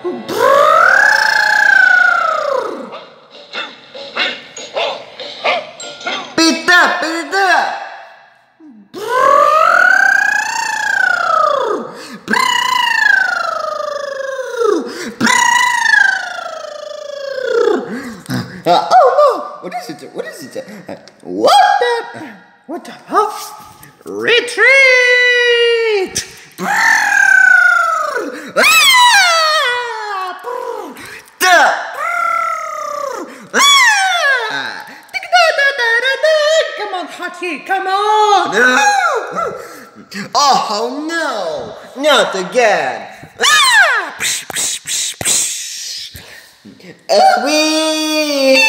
Pita, pita. Uh, oh no! What is it? What is it? Uh, what the? What the? Huh? Retreat! Come on, Hachi, come on! Oh no! Not again! Away!